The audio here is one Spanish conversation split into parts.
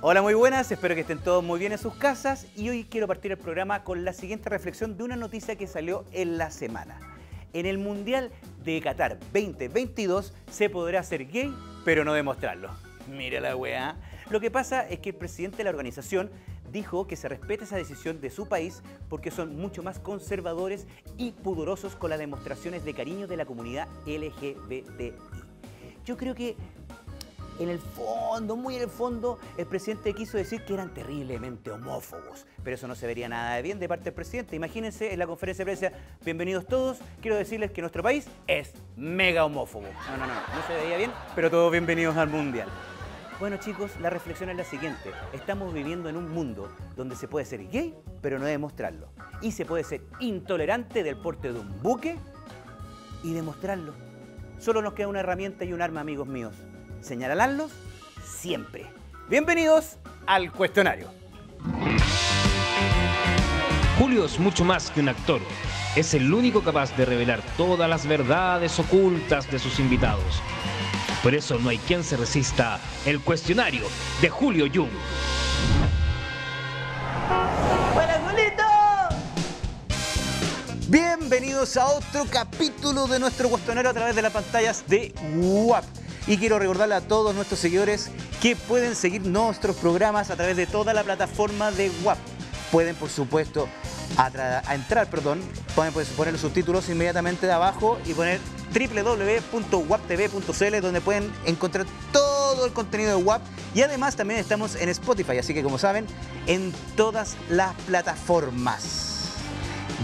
Hola, muy buenas, espero que estén todos muy bien en sus casas y hoy quiero partir el programa con la siguiente reflexión de una noticia que salió en la semana. En el Mundial de Qatar 2022 se podrá ser gay, pero no demostrarlo. Mira la weá. Lo que pasa es que el presidente de la organización dijo que se respeta esa decisión de su país porque son mucho más conservadores y pudorosos con las demostraciones de cariño de la comunidad LGBTI. Yo creo que en el fondo, muy en el fondo, el presidente quiso decir que eran terriblemente homófobos. Pero eso no se vería nada de bien de parte del presidente. Imagínense en la conferencia de prensa, bienvenidos todos, quiero decirles que nuestro país es mega homófobo. No, no, no, no se veía bien, pero todos bienvenidos al Mundial. Bueno chicos, la reflexión es la siguiente. Estamos viviendo en un mundo donde se puede ser gay, pero no demostrarlo. Y se puede ser intolerante del porte de un buque y demostrarlo. Solo nos queda una herramienta y un arma, amigos míos señalarlos siempre. Bienvenidos al cuestionario. Julio es mucho más que un actor. Es el único capaz de revelar todas las verdades ocultas de sus invitados. Por eso no hay quien se resista el cuestionario de Julio Jung. ¡Hola, Julito! Bienvenidos a otro capítulo de nuestro cuestionario a través de las pantallas de WAP. Y quiero recordarle a todos nuestros seguidores que pueden seguir nuestros programas a través de toda la plataforma de WAP. Pueden, por supuesto, entrar, perdón, pueden poner los subtítulos inmediatamente de abajo y poner www.waptv.cl donde pueden encontrar todo el contenido de WAP y además también estamos en Spotify, así que como saben, en todas las plataformas.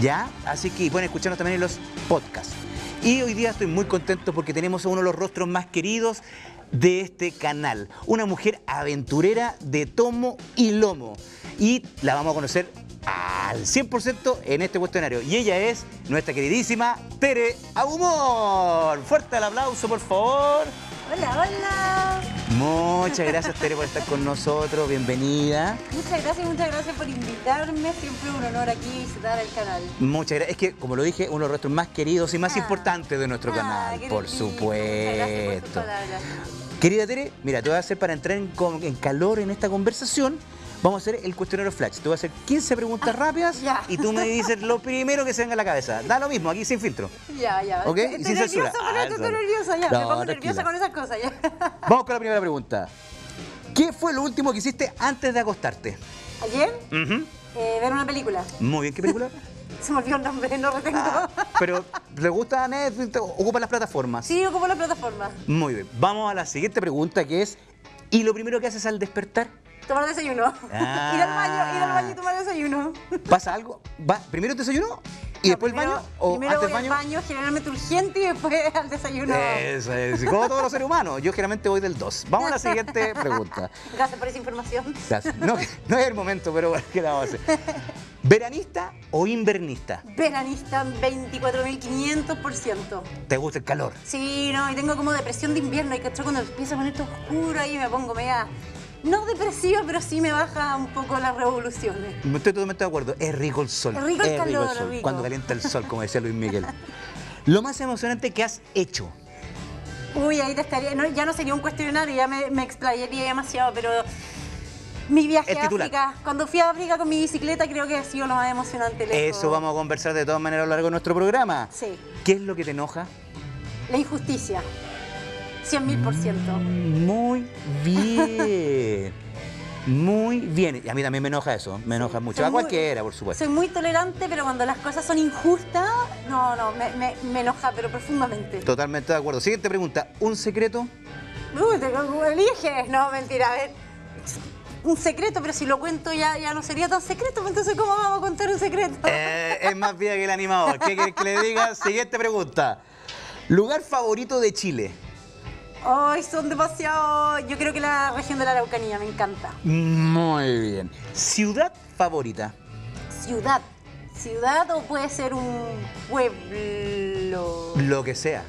¿Ya? Así que pueden escucharnos también en los podcasts. Y hoy día estoy muy contento porque tenemos a uno de los rostros más queridos de este canal. Una mujer aventurera de tomo y lomo. Y la vamos a conocer al 100% en este cuestionario. Y ella es nuestra queridísima Tere Agumor. Fuerte el aplauso, por favor. Hola, hola. Muchas gracias, Tere, por estar con nosotros. Bienvenida. Muchas gracias, muchas gracias por invitarme. Siempre un honor aquí visitar el canal. Muchas gracias. Es que, como lo dije, uno de los rostros más queridos y más ah. importantes de nuestro ah, canal, por supuesto. Querida Tere, mira, te voy a hacer para entrar en, en calor en esta conversación Vamos a hacer el cuestionario Flash. Te voy a hacer 15 preguntas ah, rápidas y tú me dices lo primero que se venga a la cabeza. Da lo mismo, aquí sin filtro. Ya, ya. ¿Ok? Estoy sin censura. Ah, estoy nerviosa ya. me pongo nerviosa con esas cosas ya. Vamos con la primera pregunta. ¿Qué fue lo último que hiciste antes de acostarte? ¿Ayer? eh, ver una película. Muy bien, ¿qué película? Se me olvidó el nombre, no retengo. Ah, pero, ¿le gusta Netflix? ¿Ocupa las plataformas? Sí, ocupo las plataformas. Muy bien. Vamos a la siguiente pregunta que es, ¿y lo primero que haces al despertar? Tomar desayuno. Ah. ir al baño, ir al baño y tomar desayuno. ¿Pasa algo? ¿Va? ¿Primero el desayuno? ¿Y después el baño? ¿O primero antes voy baño? al baño, generalmente urgente, y después al desayuno. Eso es, como todos los seres humanos. Yo generalmente voy del 2. Vamos a la siguiente pregunta. Gracias por esa información. Gracias. No, no es el momento, pero bueno, ¿qué la vamos a hacer? ¿Veranista o invernista? Veranista, 24.500%. ¿Te gusta el calor? Sí, no, y tengo como depresión de invierno. Y que cuando empieza a poner todo oscuro ahí me pongo media no depresiva, pero sí me baja un poco las revoluciones. Estoy totalmente de acuerdo. Es rico el sol. Es rico el calor, Cuando calienta el sol, como decía Luis Miguel. Lo más emocionante que has hecho. Uy, ahí te estaría. ya no sería un cuestionario, ya me, explayaría demasiado, pero. Mi viaje a África. Cuando fui a África con mi bicicleta, creo que ha sido lo más emocionante. Eso vamos a conversar de todas maneras a lo largo de nuestro programa. Sí. ¿Qué es lo que te enoja? La injusticia. 100 mil por ciento. Muy bien. Muy bien. Y a mí también me enoja eso. Me enoja mucho. a cualquiera, por supuesto. Soy muy tolerante, pero cuando las cosas son injustas, no, no, me, me, enoja, pero profundamente. Totalmente de acuerdo. Siguiente pregunta. ¿Un secreto? Uy, te eliges. No, mentira. A ver. Un secreto, pero si lo cuento ya, ya no sería tan secreto, pues entonces ¿cómo vamos a contar un secreto? Eh, es más vida que el animador. ¿Qué quieres que le diga? Siguiente pregunta. ¿Lugar favorito de Chile? Ay, son demasiado. Yo creo que la región de la Araucanía me encanta. Muy bien. ¿Ciudad favorita? Ciudad. Ciudad o puede ser un pueblo. Lo que sea.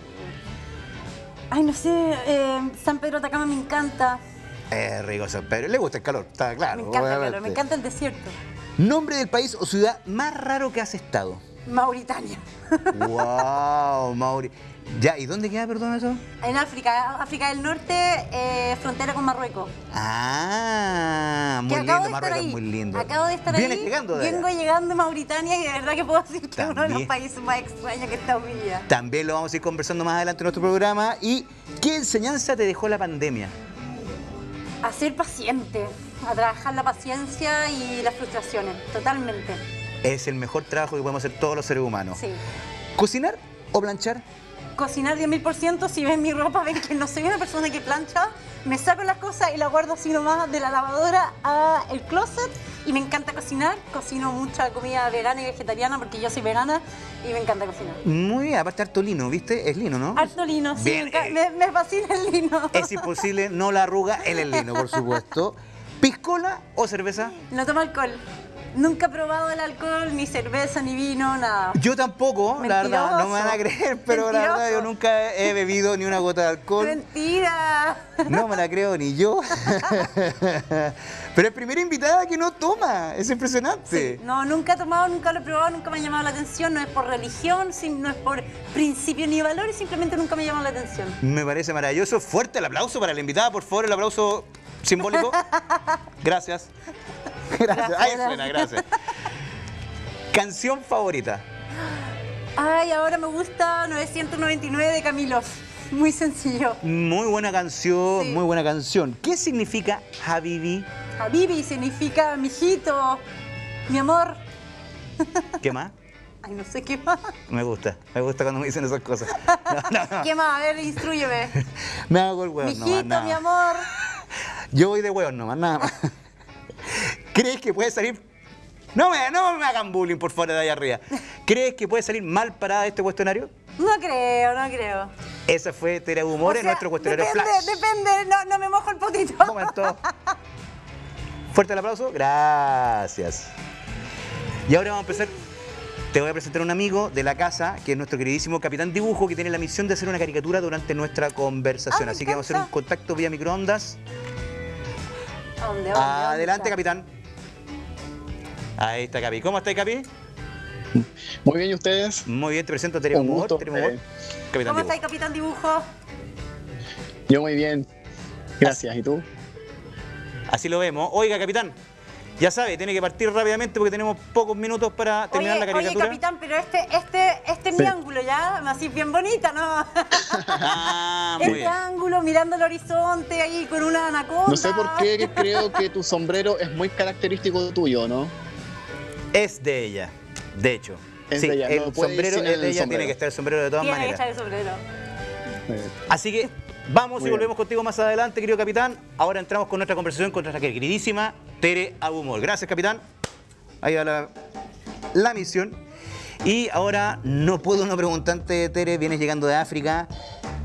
Ay, no sé. Eh, San Pedro de Atacama me encanta. Es rico San Pedro. Le gusta el calor, está claro. Me encanta el calor, me encanta el desierto. ¿Nombre del país o ciudad más raro que has estado? Mauritania. ¡Wow! Mauri. Ya, ¿y dónde queda, perdón, eso? En África, África del Norte, eh, frontera con Marruecos. Ah, muy lindo, Marruecos muy lindo. Acabo de estar ¿Vienes ahí. llegando de Vengo llegando de Mauritania y de verdad que puedo decir que es uno de los países más extraños que he estado en mi vida. También lo vamos a ir conversando más adelante en nuestro programa. ¿Y qué enseñanza te dejó la pandemia? A ser paciente, a trabajar la paciencia y las frustraciones, totalmente. Es el mejor trabajo que podemos hacer todos los seres humanos. Sí. ¿Cocinar o planchar? Cocinar 10.000%, si ven mi ropa, ven que no soy una persona que plancha, me saco las cosas y las guardo así nomás de la lavadora a el closet y me encanta cocinar, cocino mucha comida vegana y vegetariana porque yo soy vegana y me encanta cocinar. Muy bien, aparte harto lino, ¿viste? Es lino, ¿no? Harto lino, sí, Bien, me, eh, me- me fascina el lino. Es imposible, no la arruga, él es lino, por supuesto. ¿Piscola o cerveza? No tomo alcohol. Nunca he probado el alcohol, ni cerveza, ni vino, nada. Yo tampoco, la verdad, no me van a Mentiroso. creer, pero la verdad yo Mentiroso. nunca he bebido ni una gota de alcohol. Mentira. No me la creo ni yo. Pero es primera invitada que no toma, es impresionante. Sí, no, nunca he tomado, nunca lo he probado, nunca me ha llamado la atención. No es por religión, no es por principio ni valores, simplemente nunca me ha llamado la atención. Me parece maravilloso. Fuerte el aplauso para la invitada, por favor, el aplauso simbólico. Gracias. Gracias. Ahí suena, gracias. Canción favorita. Ay, ahora me gusta 999 de Camilo. Muy sencillo. Muy buena canción, Sí. muy buena canción. ¿Qué significa Habibi? Habibi significa mijito, mi amor. ¿Qué más? Ay, no sé qué más. Me gusta, me gusta cuando me dicen esas cosas. No, no, no. ¿Qué más? A ver, instruyeme. Me hago el hueón nomás, Mijito, nada mi amor. Yo voy de hueón nomás, nada más. ¿Crees que puede salir... No me, no me hagan bullying, por favor, de ahí arriba. ¿Crees que puede salir mal parada este cuestionario? No creo, no creo. Esa fue Tere Humor O en nuestro cuestionario depende, Flash. Depende, no, no me mojo el potito. Un momento. Fuerte el aplauso. Gracias. Y ahora vamos a empezar. Te voy a presentar a un amigo de la casa, que es nuestro queridísimo Capitán Dibujo, que tiene la misión de hacer una caricatura durante nuestra conversación. Ah, Así que vamos a hacer un contacto vía microondas. ¿A dónde, Adelante? Capitán. Ahí está, Capi. ¿Cómo está, Capi? Muy bien, ¿y ustedes? Muy bien, te presento a Tere Un Humor. gusto, Tere Humor. eh. Capitán ¿Cómo Dibujo. está, Capitán Dibujo? Yo muy bien. Gracias. ¿Y tú? Así lo vemos. Oiga, Capitán. Ya sabe, tiene que partir rápidamente porque tenemos pocos minutos para terminar Oye, la caricatura. oye, capitán, pero este, este, este es mi ángulo, ¿ya? Así bien bonita, ¿no? Ah, muy este bien. ángulo mirando el horizonte ahí con una anaconda. No sé por qué creo que tu sombrero es muy característico tuyo, ¿no? Es de ella, de hecho. Es sí, de ella, el no sombrero es el de ella, sombrero. tiene que estar el sombrero de todas Tiene que maneras. estar el sombrero. Eh, Así que vamos Muy y bien. volvemos contigo más adelante, querido capitán. Ahora entramos con nuestra conversación con nuestra queridísima Tere Abumor. Gracias, capitán. Ahí va la, la misión. Y ahora no puedo no preguntarte, Tere, vienes llegando de África.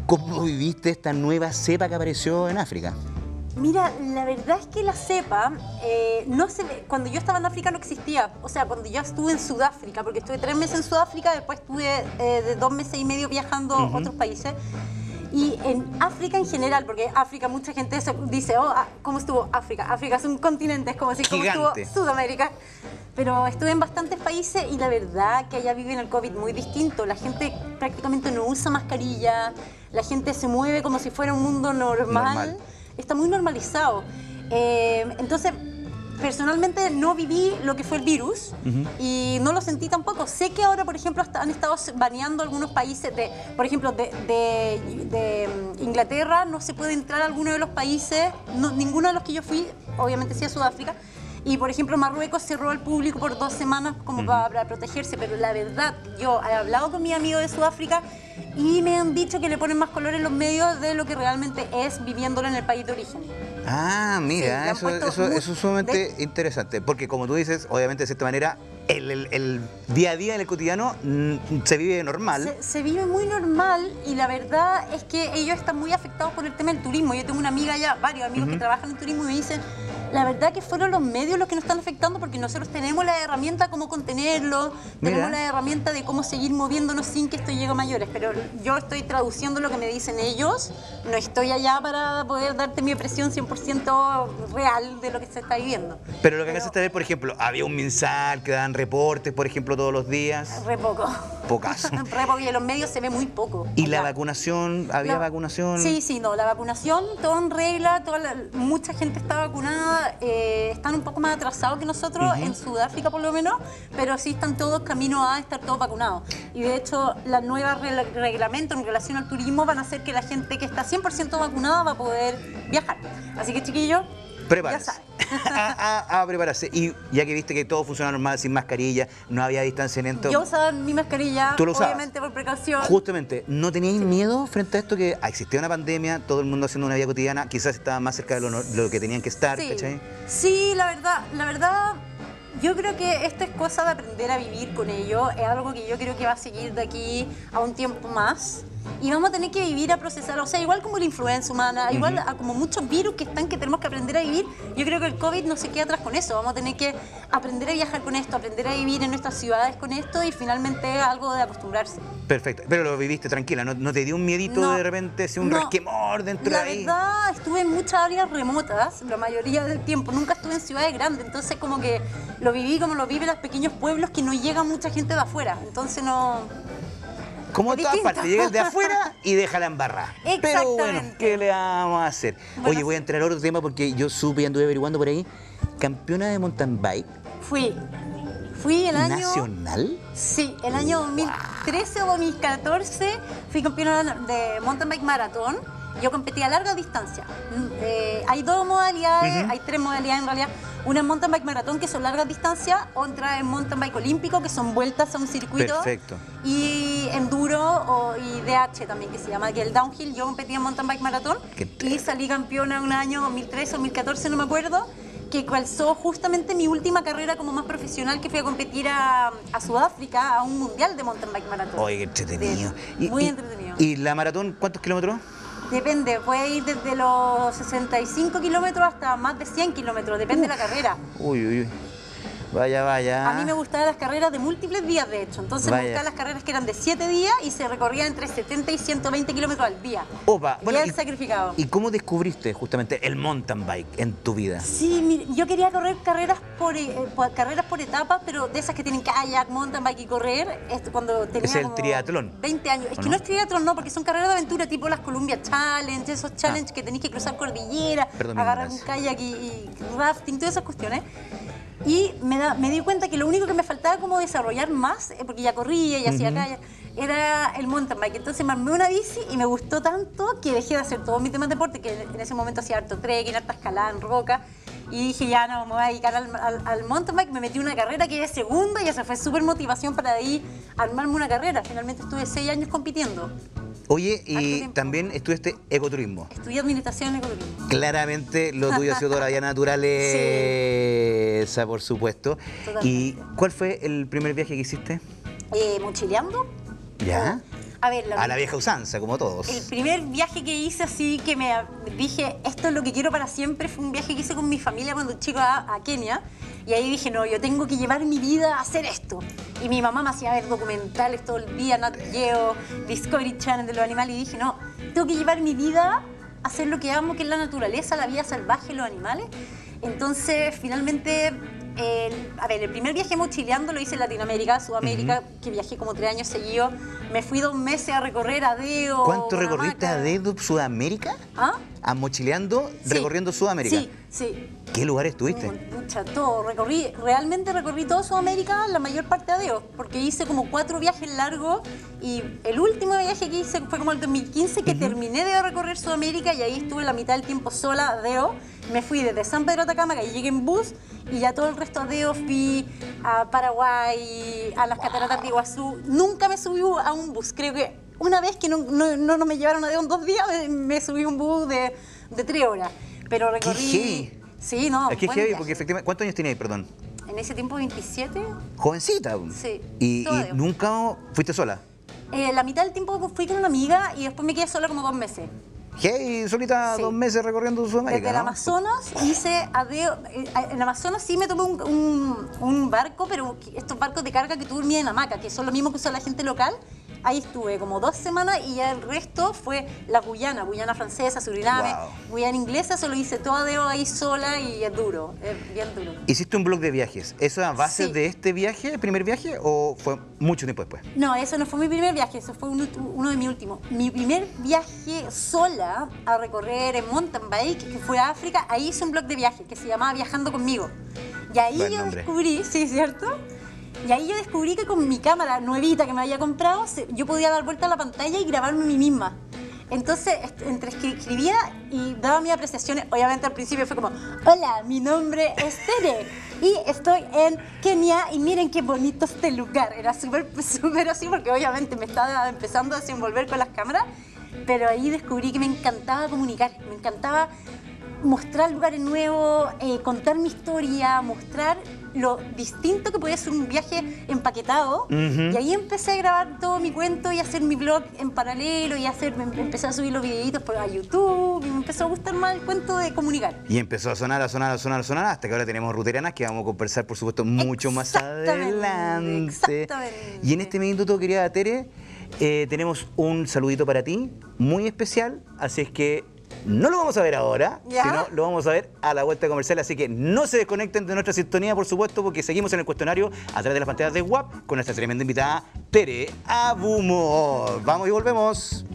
¿Cómo viviste esta nueva cepa que apareció en África? Mira, la verdad es que la cepa, eh, no se ve- cuando yo estaba en África no existía. O sea, cuando yo estuve en Sudáfrica, porque estuve tres meses en Sudáfrica, después estuve eh, de dos meses y medio viajando a otros países. Y en África en general, porque África mucha gente se- dice, oh, ah, ¿cómo estuvo África? África es un continente, es como si cómo estuvo Sudamérica. Pero estuve en bastantes países y la verdad que allá viven el COVID muy distinto. La gente prácticamente no usa mascarilla, la gente se mueve como si fuera un mundo normal. Normal. Está muy normalizado. Eh, entonces, personalmente no viví lo que fue el virus y no lo sentí tampoco. Sé que ahora, por ejemplo, han estado baneando algunos países, de, por ejemplo, de, de- de, mm, Inglaterra, no se puede entrar a alguno de los países, no- ninguno de los que yo fui, obviamente sí a Sudáfrica. Y por ejemplo, Marruecos cerró al público por dos semanas como para, para protegerse, pero la verdad, yo he hablado con mis amigos de Sudáfrica y me han dicho que le ponen más color en los medios de lo que realmente es viviéndolo en el país de origen. Ah, mira, eso, es sumamente interesante, porque como tú dices, obviamente de cierta manera, el, el- el día a día en el cotidiano mm, se vive normal. Se, se vive muy normal y la verdad es que ellos están muy afectados por el tema del turismo. Yo tengo una amiga ya, varios amigos que trabajan en turismo y me dicen, la verdad que fueron los medios los que nos están afectando porque nosotros tenemos la herramienta cómo contenerlo, Mira. tenemos la herramienta de cómo seguir moviéndonos sin que esto llegue a mayores. Pero yo estoy traduciendo lo que me dicen ellos, no estoy allá para poder darte mi impresión 100% real de lo que se está viviendo. Pero lo que acá se está ver, por ejemplo, había un mensal que dan reportes, por ejemplo, todos los días. Re poco. Poco y en los medios se ve muy poco. ¿Y la vacunación? ¿Había vacunación? Sí, sí, no, la vacunación, todo en regla, toda la- mucha gente está vacunada, eh, están un poco más atrasados que nosotros, en Sudáfrica por lo menos, pero sí están todos camino a estar todos vacunados. Y de hecho, la nueva reglamento reglamentos en relación al turismo van a hacer que la gente que está 100% vacunada va a poder viajar. Así que chiquillos, Prepárese. a, a, prepararse. Y ya que viste que todo funciona normal, sin mascarilla, no había distanciamiento. Yo usaba mi mascarilla, ¿Tú lo obviamente por precaución. Justamente, ¿no teníais miedo frente a esto que existía una pandemia, todo el mundo haciendo una vida cotidiana, quizás estaba más cerca de lo, que tenían que estar, sí. ¿cachai? Sí, la verdad, la verdad yo creo que esto es cosa de aprender a vivir con ello. Es algo que yo creo que va a seguir de aquí a un tiempo más. Y vamos a tener que vivir a procesar, o sea, igual como la influenza humana, igual a como muchos virus que están que tenemos que aprender a vivir, yo creo que el COVID no se queda atrás con eso, vamos a tener que aprender a viajar con esto, aprender a vivir en nuestras ciudades con esto y finalmente algo de acostumbrarse. Perfecto, pero lo viviste tranquila, ¿no, te dio un miedito de repente, un no, resquemor dentro de ahí? La verdad, estuve en muchas áreas remotas, la mayoría del tiempo, nunca estuve en ciudades grandes, entonces como que lo viví como lo viven los pequeños pueblos que no llega mucha gente de afuera, entonces no... Como todas partes, llegas de afuera y déjala embarrar. Pero bueno, ¿qué le vamos a hacer? Oye, voy a entrar a otro tema porque yo supe y anduve averiguando por ahí. Campeona de mountain bike. Fui. Fui el año... ¿Nacional? Sí, el año 2013 o 2014 fui campeona de mountain bike maratón. Yo competí a larga distancia. Mm, eh, hay dos modalidades, hay tres modalidades en realidad. Una mountain bike maratón, que son largas distancias, otra en mountain bike olímpico, que son vueltas a un circuito. Perfecto. Y enduro o, y DH también, que se llama, que el downhill. Yo competí en mountain bike maratón y salí campeona un año 2013 o 2014, no me acuerdo que calzó justamente mi última carrera como más profesional que fui a competir a, Sudáfrica a un mundial de mountain bike maratón. Oye, qué entretenido. muy entretenido. ¿Y la maratón cuántos kilómetros? Depende, puede ir desde los 65 kilómetros hasta más de 100 kilómetros, depende de la carrera. Uy, uy, uy. Vaya, vaya. A mí me gustaban las carreras de múltiples días, de hecho. Entonces me gustaban las carreras que eran de 7 días y se recorrían entre 70 y 120 kilómetros al día. Opa, bueno, y, sacrificado. ¿Y cómo descubriste justamente el mountain bike en tu vida? Sí, yo quería correr carreras por, eh, carreras por etapas, pero de esas que tienen kayak, mountain bike y correr, cuando tenía Es el triatlón. 20 años. Es que no? es triatlón, no, porque son carreras de aventura tipo las Columbia Challenge, esos ah. que tenéis que cruzar cordillera, agarrar un kayak y, y rafting, todas esas cuestiones. Y me, da, me di cuenta que lo único que me faltaba como desarrollar más, eh, porque ya corría y hacía kayak, era el mountain bike. Entonces me armé una bici y me gustó tanto que dejé de hacer todos mis temas de deporte, que en ese momento hacía harto trekking, harta escalada en roca. Y dije, ya no, me voy a dedicar al, al, mountain bike. Me metí una carrera que es segunda y esa fue súper motivación para ahí armarme una carrera. Finalmente estuve seis años compitiendo. Oye, y también estudiaste ecoturismo. Estudié administración ecoturismo. Claramente lo tuyo ha sido todavía naturaleza, por supuesto. ¿Y cuál fue el primer viaje que hiciste? Eh, mochileando. ¿Ya? A ver, a la vieja usanza, como todos. El primer viaje que hice así, que me dije, esto es lo que quiero para siempre, fue un viaje que hice con mi familia cuando chico a, a Kenia. Y ahí dije, no, yo tengo que llevar mi vida a hacer esto. Y mi mamá me hacía ver documentales todo el día, Nat Geo, Discovery Channel de los animales. Y dije, no, tengo que llevar mi vida a hacer lo que amo, que es la naturaleza, la vida salvaje, los animales. Entonces, finalmente a ver, el primer viaje mochileando lo hice en Latinoamérica, Sudamérica, que viajé como tres años seguidos. Me fui dos meses a recorrer a Deo. ¿Cuánto recorriste a Deo, Sudamérica? ¿Ah? A mochileando, recorriendo Sudamérica. Sí, sí. ¿Qué lugares estuviste? Mucha, todo. Recorrí, realmente recorrí todo Sudamérica, la mayor parte a Deo, porque hice como cuatro viajes largos y el último viaje que hice fue como el 2015, que terminé de recorrer Sudamérica y ahí estuve la mitad del tiempo sola a Deo. Me fui desde San Pedro Atacama, que llegué en bus, y ya todo el resto de fui a Paraguay, a las cataratas de Iguazú. Nunca me subí a un bus. Creo que una vez que no, no, me llevaron a Deón dos días, me, subí a un bus de, de tres horas. Pero recorrí... Sí, no. Es que heavy, porque efectivamente... ¿Cuántos años tenías, perdón? En ese tiempo 27. Jovencita. Sí. ¿Y, nunca fuiste sola? Eh, la mitad del tiempo fui con una amiga y después me quedé sola como dos meses. Hey, solita dos meses recorriendo Sudamérica. Desde el Amazonas hice adeo. Eh, en Amazonas sí me tomé un, un, barco, pero estos barcos de carga que tú dormías en hamaca, que son los mismos que usa la gente local. Ahí estuve como dos semanas y ya el resto fue la Guyana, Guyana francesa, Suriname, Wow. Guyana inglesa, eso lo hice todo de ahí sola y es duro, es bien duro. Hiciste un blog de viajes. ¿Eso a base Sí. de este viaje, el primer viaje, o fue mucho tiempo después? No, eso no fue mi primer viaje, eso fue uno, uno de mis últimos. Mi primer viaje sola a recorrer en mountain bike, que fue a África, ahí hice un blog de viaje que se llamaba Viajando conmigo. Y ahí Buen yo nombre. descubrí, sí, ¿cierto? Y ahí yo descubrí que con mi cámara nuevita que me había comprado, yo podía dar vuelta a la pantalla y grabarme a mí misma. Entonces, entre escribía y daba mis apreciaciones, obviamente al principio fue como, hola, mi nombre es Tere y estoy en Kenia y miren qué bonito este lugar. Era súper, súper así porque obviamente me estaba empezando a desenvolver con las cámaras, pero ahí descubrí que me encantaba comunicar, me encantaba mostrar lugares nuevos, eh, contar mi historia, mostrar lo distinto que puede ser un viaje empaquetado. Y ahí empecé a grabar todo mi cuento y a hacer mi blog en paralelo y a hacer, me empecé a subir los videitos por a YouTube y me empezó a gustar más el cuento de comunicar. Y empezó a sonar, a sonar, a sonar, a sonar, hasta que ahora tenemos ruteranas que vamos a conversar, por supuesto, mucho más adelante. exactamente. Y en este minuto, querida Tere, eh, tenemos un saludito para ti, muy especial, así es que no lo vamos a ver ahora, ¿Ya? sino lo vamos a ver a la vuelta comercial, así que no se desconecten de nuestra sintonía, por supuesto, porque seguimos en el cuestionario a través de las pantallas de WAP con nuestra tremenda invitada, Tere Abumor. Vamos y volvemos.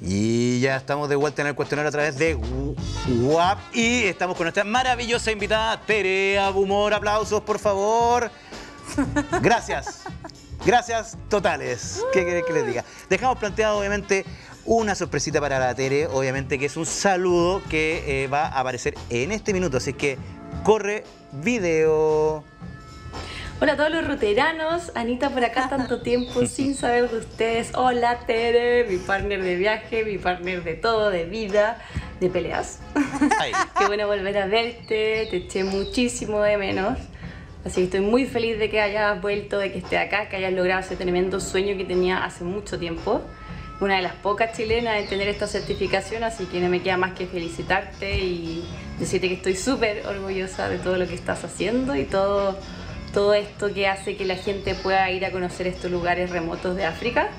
Y ya estamos de vuelta en el cuestionario a través de WAP y estamos con nuestra maravillosa invitada Tere Abumor. Aplausos, por favor. Gracias. Gracias totales. ¿Qué querés que les diga? Dejamos planteado, obviamente, una sorpresita para la Tere, obviamente, que es un saludo que eh, va a aparecer en este minuto. Así que corre video. Hola a todos los ruteranos, Anita por acá tanto tiempo sin saber de ustedes. Hola Tere, mi partner de viaje, mi partner de todo, de vida, de peleas. Qué bueno volver a verte, te eché muchísimo de menos. Así que estoy muy feliz de que hayas vuelto, de que esté acá, que hayas logrado ese tremendo sueño que tenía hace mucho tiempo. Una de las pocas chilenas en tener esta certificación, así que no me queda más que felicitarte y decirte que estoy súper orgullosa de todo lo que estás haciendo y todo, todo esto que hace que la gente pueda ir a conocer estos lugares remotos de África.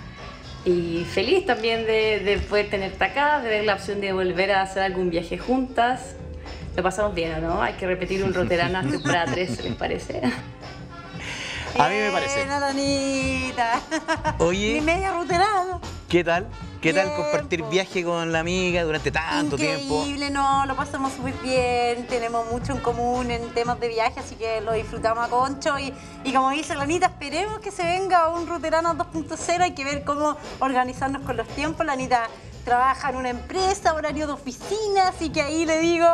Y feliz también de, de poder tenerte acá, de ver la opción de volver a hacer algún viaje juntas. Lo pasamos bien, ¿o no? Hay que repetir un roterano hasta para tres, ¿les parece? A mí me parece. Buena, Danita. Oye. Mi media ruterana. ¿Qué tal? ¿Qué tal compartir viaje con la amiga durante tanto tiempo? Increíble, no, lo pasamos súper bien, tenemos mucho en común en temas de viaje, así que lo disfrutamos a concho y, y como dice la Anita, esperemos que se venga un Ruterano 2.0, hay que ver cómo organizarnos con los tiempos, la Anita trabaja en una empresa, horario de oficina, así que ahí le digo,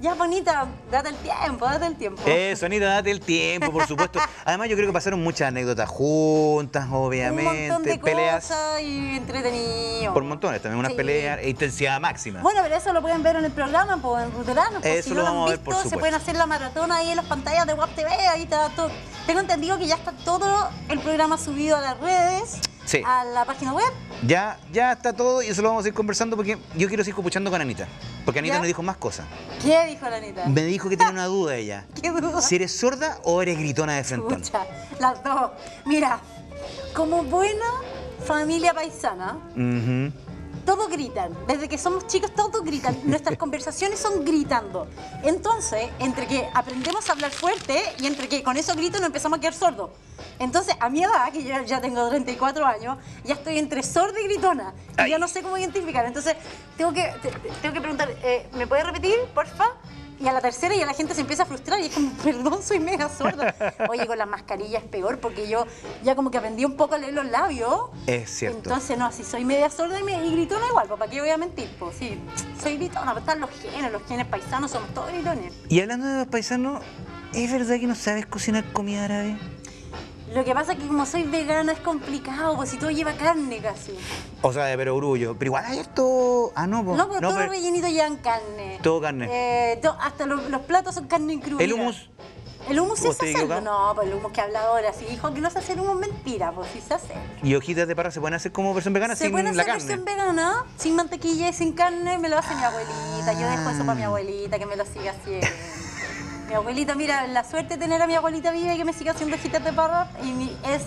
ya bonita, date el tiempo, date el tiempo. Eso, Anita, date el tiempo, por supuesto. Además, yo creo que pasaron muchas anécdotas juntas, obviamente. un montón de peleas cosas y entretenido. por montones, también unas Sí. peleas e intensidad máxima. Bueno, pero eso lo pueden ver en el programa, pues, en Ruterano. Pues, Eso si lo no lo vamos han a ver, por visto, se supuesto. pueden hacer la maratona ahí en las pantallas de WAP TV. Ahí está todo. Tengo entendido que ya está todo el programa subido a las redes, Sí. a la página web. Ya, ya está todo y eso lo vamos a ir conversando porque yo quiero seguir escuchando con Anita. Porque Anita ¿Ya? me dijo más cosas. ¿Qué dijo la Anita? Me dijo que tiene una duda ella. ¿Qué duda? Si eres sorda o eres gritona de. Escucha, las dos. Mira, como buena familia paisana, Ujú. Todos gritan. Desde que somos chicos, todos gritan. Nuestras conversaciones son gritando. Entonces, entre que aprendemos a hablar fuerte y entre que con esos gritos nos empezamos a quedar sordos. Entonces, a mi edad, que yo ya tengo 34 años, ya estoy entre sorda y gritona. Y ya no sé cómo identificar. Entonces, tengo que, te- te- tengo que preguntar, eh, ¿me puedes repetir, porfa? Y a la tercera ya la gente se empieza a frustrar y es como, perdón, soy mega sorda. Oye, con las mascarillas es peor porque yo ya como que aprendí un poco a leer los labios. Es cierto. Entonces, no, si soy media sorda y, me, y gritona igual, pues, ¿para qué voy a mentir? Pues sí, soy gritona, pero están los genes, los genes paisanos somos todos gritones. Y hablando de los paisanos, ¿es verdad que no sabes cocinar comida árabe? Lo que pasa es que como soy vegana es complicado, pues si todo lleva carne casi. O sea, de perogrullo. Pero igual hay esto. Ah, no, po. No, pues todos pero- los rellenitos llevan carne. Todo carne. Eh, to- hasta los, los platos son carne cruda. ¿El hummus? El hummus sí ¿O se hace. No, pues el hummus que habla ahora, si dijo que no se hace el hummus, mentira, pues sí se hace. ¿Y hojitas de parra se pueden hacer como versión vegana Se sin la hacer carne? versión vegana, sin mantequilla y sin carne, me lo hace mi abuelita. Yo dejo eso para mi abuelita, que me lo siga haciendo. Mi abuelita, mira, la suerte de tener a mi abuelita viva y que me siga haciendo gitas de parra y mi- es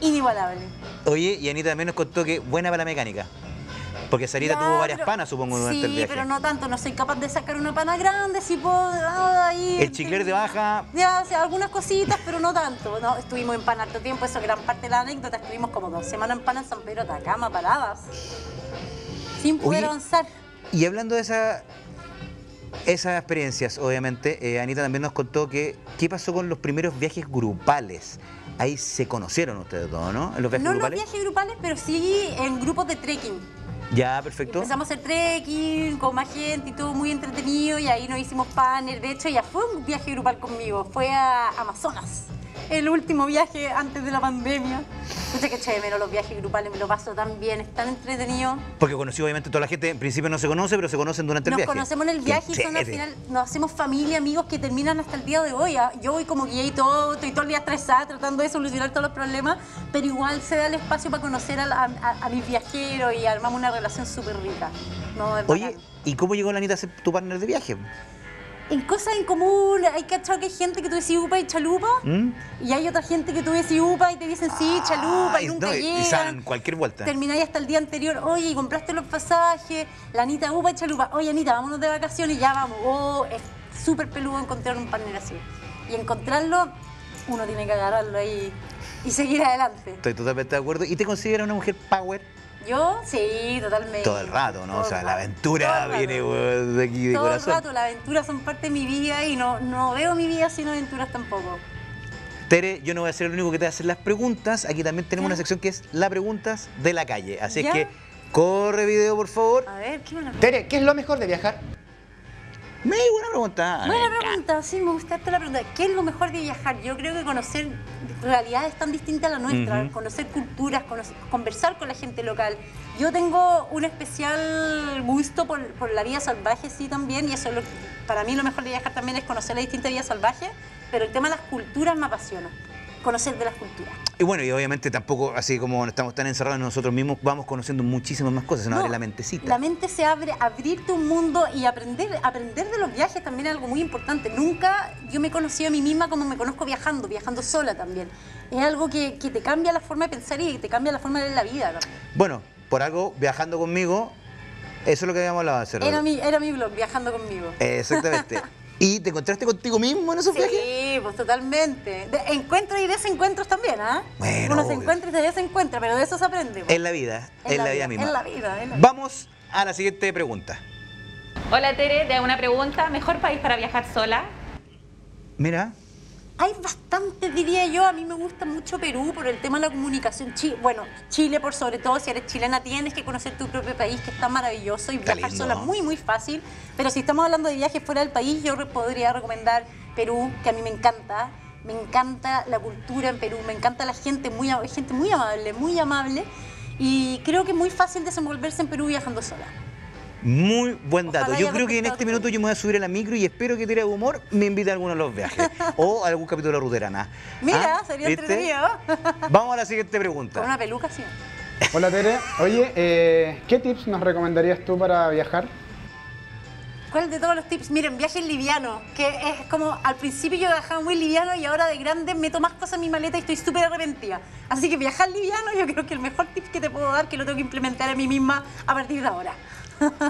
inigualable. Oye, y Anita también nos contó que buena para la mecánica. Porque Sarita Ya, tuvo varias pero- panas, supongo, durante sí, el viaje. pero no tanto, no soy capaz de sacar una pana grande, si puedo ah, ahí... El chicler de baja, Ya, o sea, algunas cositas, pero no tanto. No, estuvimos en pan harto tiempo, eso es gran parte de la anécdota. Estuvimos como dos semanas en pan en San Pedro Atacama, paradas. Sin poder Oye, avanzar. Y hablando de esa, esas experiencias, obviamente, eh, Anita también nos contó que qué pasó con los primeros viajes grupales. Ahí se conocieron ustedes todos, ¿no? En los viajes No en los grupales. viajes grupales, pero sí en grupos de trekking. Ya, perfecto. Empezamos a hacer trekking con más gente y todo muy entretenido y ahí nos hicimos panel. De hecho, ya fue un viaje grupal conmigo, fue a Amazonas. El último viaje antes de la pandemia. Escucha que menos los viajes grupales, me lo paso tan bien, es tan entretenido. Porque conocí, obviamente, toda la gente, en principio no se conoce, pero se conocen durante Nos el viaje. conocemos en el viaje y son al Chévere. final, nos hacemos familia, amigos que terminan hasta el día de hoy. ¿ah? Yo voy como guía y todo, estoy todo el día estresada tratando de solucionar todos los problemas, pero igual se da el espacio para conocer a, la- a- a mis viajeros y armamos una relación súper rica. No, Oye. ¿y cómo llegó la Anita a ser tu partner de viaje? En cosas en común, hay que que hay gente que tú decís upa y chalupa, ¿Mm? y hay otra gente que tú decís upa y te dicen sí, chalupa, y nunca no, y- y llegan. salen cualquier vuelta. Termináis hasta el día anterior, oye, y compraste los pasajes, la Anita upa y chalupa, oye Anita, vámonos de vacaciones, ya vamos. Oh, es súper peludo encontrar un partner así. Y encontrarlo, uno tiene que agarrarlo ahí y seguir adelante. Estoy totalmente de acuerdo. ¿Y te consideras una mujer power? Yo, sí, totalmente. Todo el rato, ¿no? Todo O sea, el la todo aventura el rato. viene de aquí de Todo el corazón. rato, las aventuras son parte de mi vida y no, no veo mi vida sin aventuras tampoco. Tere, yo no voy a ser el único que te va a hacer las preguntas. Aquí también tenemos Ya. una sección que es la preguntas de la calle. Así Ya. es que corre video, por favor. A ver, ¿qué me Tere, ¿qué es lo mejor de viajar? Muy buena pregunta. Buena Me pregunta, sí, me gusta esta la pregunta. ¿Qué es lo mejor de viajar? Yo creo que conocer realidades tan distintas a la nuestra, Ujú. conocer culturas, conocer- conversar con la gente local. Yo tengo un especial gusto por, por la vida salvaje, sí, también, y eso es lo- para mí lo mejor de viajar también es conocer la distinta vida salvaje, pero el tema de las culturas me apasiona, conocer de las culturas. Y bueno, y obviamente tampoco, así como estamos tan encerrados en nosotros mismos, vamos conociendo muchísimas más cosas. Se nos No, abre la mentecita. La mente se abre, abrirte un mundo y aprender, aprender de los viajes también es algo muy importante. Nunca yo me he conocido a mí misma como me conozco viajando, viajando sola también. Es algo que, que te cambia la forma de pensar y que te cambia la forma de ver la vida también. Bueno, por algo, viajando conmigo, eso es lo que habíamos hablado hace rato. Era mi, era mi blog, viajando conmigo. Exactamente. ¿Y te encontraste contigo mismo en esos viajes? Sí, pues totalmente. De- encuentros y desencuentros también, ¿ah? Bueno, Uno se obvio. encuentra y se desencuentra, pero de eso se aprende. pues. En la vida, en, la, vida, misma. En la vida, en la vida. Vamos a la siguiente pregunta. Hola Tere, te hago una pregunta. ¿Mejor país para viajar sola? Mira, Hay bastante, diría yo. A mí me gusta mucho Perú por el tema de la comunicación. Chi- bueno, Chile por sobre todo. Si eres chilena tienes que conocer tu propio país, que está maravilloso. Y Está viajar lindo. sola muy, muy fácil. Pero si estamos hablando de viajes fuera del país, yo podría recomendar Perú, que a mí me encanta. Me encanta la cultura en Perú. Me encanta la gente, muy, gente muy amable, muy amable. Y creo que es muy fácil desenvolverse en Perú viajando sola. Muy buen dato. Ojalá Yo creo que en este minuto yo me voy a subir a la micro y espero que Tira de Humor me invite a alguno de los viajes. o a algún capítulo de Ruterana. Mira, ¿Ah? sería ¿Viste? entretenido. Vamos a la siguiente Con pregunta. una peluca, sí. Hola Tere, oye, eh, ¿qué tips nos recomendarías tú para viajar? ¿Cuál de todos los tips? Miren, viajes livianos, que es como al principio yo viajaba muy liviano y ahora de grande meto más cosas en mi maleta y estoy súper arrepentida. Así que viajar liviano yo creo que el mejor tip que te puedo dar, que lo tengo que implementar a mí misma a partir de ahora.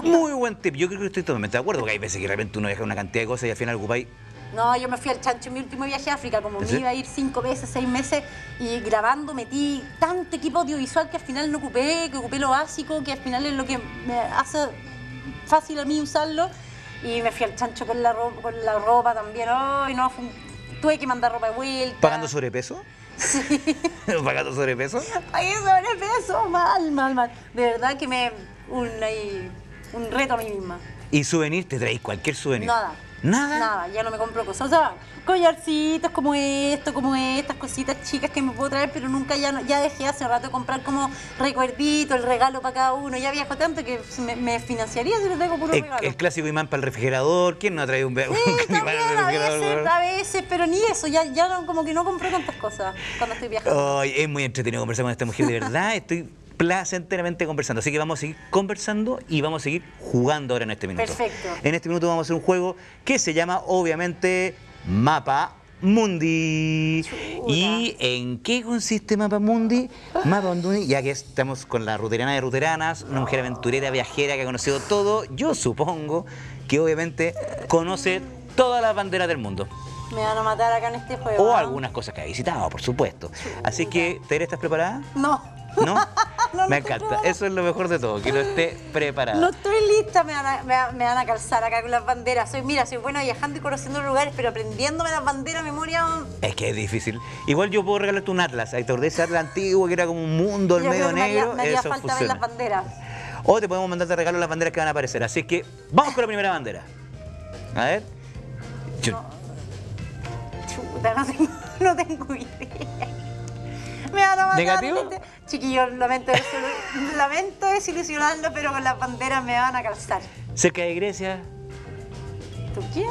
Muy buen tip. Yo creo que estoy totalmente de acuerdo porque hay veces que de repente uno viaja una cantidad de cosas y al final ocupáis. No, yo me fui al chancho en mi último viaje a África, como me iba a ir cinco meses, seis meses, y grabando metí tanto equipo audiovisual que al final no ocupé, que ocupé lo básico, que al final es lo que me hace fácil a mí usarlo. Y me fui al chancho con la ropa, con la ropa también. Ay, no, fue un- tuve que mandar ropa de vuelta. ¿Pagando sobrepeso? Sí. ¿Pagando sobrepeso? Ay, sobrepeso, mal, mal, mal. De verdad que me. Un, ahí, un reto a mí misma. ¿Y souvenir? ¿Te traéis cualquier souvenir? Nada. ¿Nada? Nada, ya no me compro cosas. O sea, collarcitos como esto, como estas cositas chicas que me puedo traer, pero nunca ya, no- ya dejé hace rato de comprar como recuerdito, el regalo para cada uno. Ya viajo tanto que me, me financiaría si lo tengo puro El, regalo. el clásico imán para el refrigerador. ¿Quién no ha traído un, un Sí, imán también, al a refrigerador? veces, weón? a veces, pero ni eso, ya, ya no, como que no compro tantas cosas cuando estoy viajando. Ay, es muy entretenido conversar con esta mujer, de verdad. Estoy placenteramente conversando. Así que vamos a seguir conversando y vamos a seguir jugando ahora en este minuto. Perfecto. En este minuto vamos a hacer un juego que se llama, obviamente, Mapa Mundi. ¿Y en qué consiste Mapa Mundi? Mapa Mundi, ya que estamos con la ruterana de ruteranas, una mujer aventurera, viajera que ha conocido todo, yo supongo que obviamente conoce todas las banderas del mundo. Me van a matar acá en este juego. O algunas cosas que ha visitado, por supuesto. Así que, Tere, ¿estás preparada? No. ¿No? Me encanta. Eso es lo mejor de todo, que no esté preparada. No estoy lista, me van, a, me, va- me van a calzar acá con las banderas. Soy, mira, soy buena viajando y conociendo lugares, pero aprendiéndome las banderas, memoria. Es que es difícil. Igual yo puedo regalarte un atlas. Ahí te acordás de ese atlas antiguo que era como un mundo yo medio negro. me haría Eso falta ver las banderas. O te podemos mandar de regalo las banderas que van a aparecer. Así que vamos con la primera bandera. A ver. Yo- Chuta, no tengo, no tengo idea. Me van a matar. ¿Negativo? Chiquillos, lamento, lamento desilusionarlo, pero con las banderas me van a calzar. Cerca de Grecia. ¿Turquía?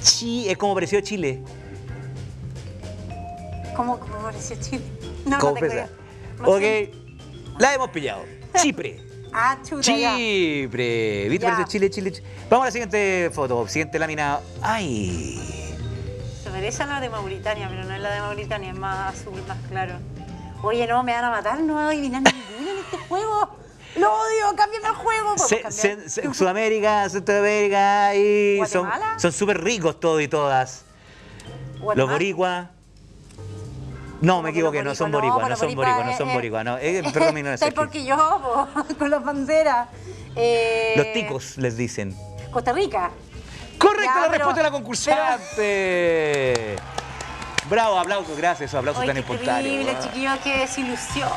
Sí, es como pareció Chile. ¿Cómo, cómo pareció Chile? No, ¿Cómo no. No ok, la hemos pillado. Chipre. Ah, chuta. Chipre. ¿Viste? Chile, Chile. Vamos a la siguiente foto. Siguiente lámina. ¡Ay! Se parece a la de Mauritania, pero no es la de Mauritania, es más azul, más claro. Oye, no, me van a matar, no voy a adivinar ninguna en este juego. Lo odio, cámbiame el juego. ¿Podemos Se- se- se- Sudamérica, Centroamérica y son ¿Guatemala? son súper ricos todos y todas. Los boricuas. No, ¿Cómo me equivoqué, no son boricuas? no son boricuas, no son boricuas, no. Eh, perdón mi ignorancia. ¿Sabes por qué yo, po? con las banderas? Eh, Los ticos les dicen. Costa Rica. Correcta la pero- respuesta de la concursante. Bravo, aplausos, gracias, esos aplausos Ay, tan importantes. terrible, weón. chiquillos, qué desilusión.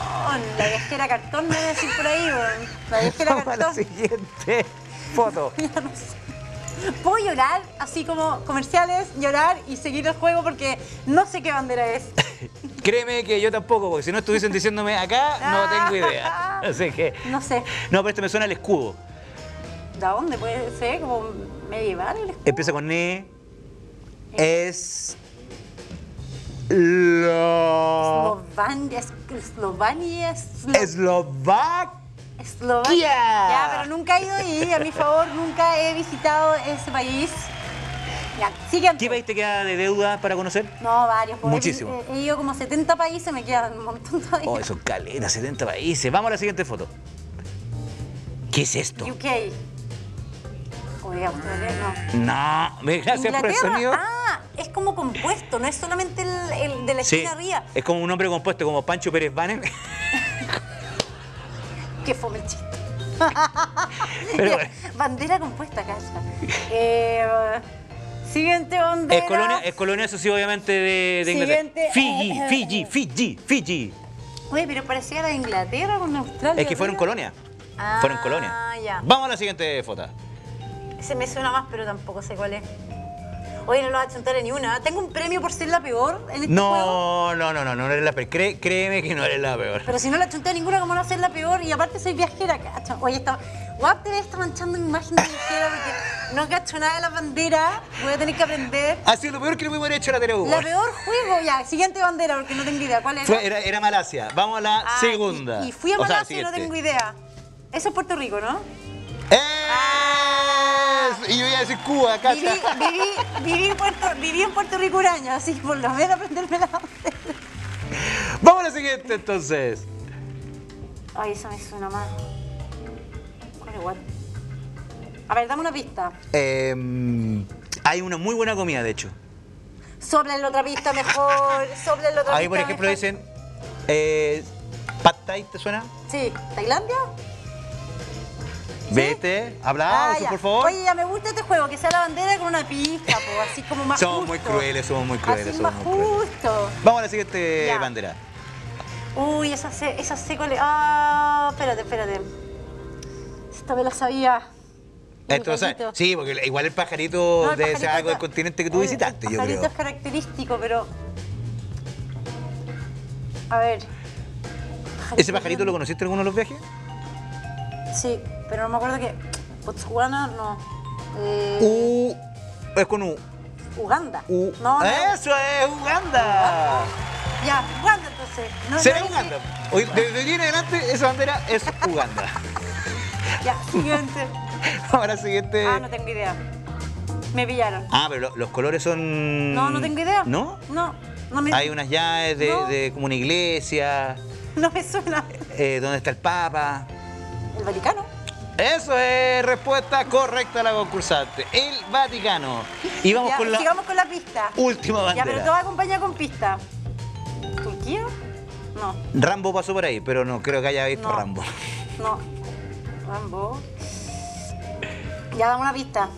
La viajera cartón me voy a decir por ahí, weón. La viajera Vamos a la cartón. siguiente foto. Ya no sé. Puedo llorar, así como comerciales, llorar y seguir el juego porque no sé qué bandera es. Créeme que yo tampoco, porque si no estuviesen diciéndome acá, no tengo idea. Así que. No sé. No, pero este me suena el escudo. ¿De dónde puede ser? ¿Como medieval? el escudo? Empieza con E. Es. Lo. Eslovania, es- Eslovania, Eslo- Eslovac. Eslovaquia. Ya. Pero nunca he ido ahí, a mi favor, nunca he visitado ese país. Ya, siguiente. ¿Qué país te queda de deuda para conocer? No, varios. Muchísimo. He, he ido como a 70 países, me quedan un montón todavía. Oh, son caletas, 70 países. Vamos a la siguiente foto. ¿Qué es esto? UK. Oye, Australia, no. No, gracias por el sonido. Ah, es como compuesto, no es solamente el, el de la Sí, esquina arriba. es como un nombre compuesto, como Pancho Pérez Banen. Que fome el chiste. Pero. Bandera compuesta, cacha. Eh, siguiente bandera. Es colonia, es colonia, eso sí, obviamente, de, de. Inglaterra. Fiji, Fiji, Fiji, Fiji. Oye, pero parecía la de Inglaterra con Australia. Es que fueron colonia. Ah, Fueron colonia. ya. Vamos a la siguiente foto. Se me suena más, pero tampoco sé cuál es. Oye, no lo va a chuntar ni una. ¿Tengo un premio por ser la peor en este juego? No, no, no, no, no eres la peor. Cré- créeme que no eres la peor. Pero si no la chunté a ninguna, ¿cómo no ser la peor? Y aparte soy viajera, cacho. Oye, está... Guap TV está manchando mi imagen de viajera porque no cacho nada de las banderas. Voy a tener que aprender. Ha sido lo peor que le haber hecho a la Tele La peor juego, ya. Siguiente bandera, porque no tengo idea. ¿Cuál era? Fue, era, era Malasia. Vamos a la Ah, segunda. Y, y fui a O sea, la Malasia y no tengo idea. Eso es Puerto Rico, ¿no? Y yo iba a decir Cuba, acá. Viví, viví, viví, en Puerto, viví en Puerto Rico un año, así que por lo menos aprenderme la bandera. Vamos a la siguiente entonces. Ay, eso me suena mal. ¿Cuál es igual? A ver, dame una pista. Em, hay una muy buena comida, de hecho. Sobre la otra pista mejor, sobre la otra Ahí, por ejemplo, mejor. dicen. Eh, ¿Pad Thai te suena? Sí, ¿Tailandia? Vete, aplausos, Ah, por favor. Oye, ya me gusta este juego, que sea la bandera con una pista, po, así como más Somos justo. muy crueles, somos muy crueles, Así somos más muy crueles. justo. Vamos a la siguiente Ya. bandera. Uy, esa sé, esa sé cuál es. Ah, espérate, espérate. Esta me la sabía. El Esto lo sabes. pajarito. Sí, porque igual el pajarito No, el debe ser pajarito algo del continente que tú el- visitaste, el yo pajarito creo. es característico, pero... A ver. ¿Ese pajarito lo conociste en alguno de los viajes? Sí, pero no me acuerdo que... Botswana, no. Eh, U. Es con U. Uganda. U. No, no. ¡Eso es Uganda! Ya, Uganda entonces. No, Será no, Uganda. Hoy, desde hoy en adelante, esa bandera es Uganda. Ya, siguiente. Vamos a la siguiente. Ah, no tengo idea. Me pillaron. Ah, pero lo- los colores son... No, no tengo idea. ¿No? No, no me, Hay unas llaves de, No. de como una iglesia, no me suena. eh, donde está el Papa. ¿El Vaticano? Eso es respuesta correcta a la concursante. El Vaticano. Y vamos Ya, con la Sigamos con la pista. última Ya, bandera. pero todo acompaña con pista. ¿Turquía? No, Rambo pasó por ahí, pero no creo que haya visto No. Rambo. no. Rambo. Ya dame una pista.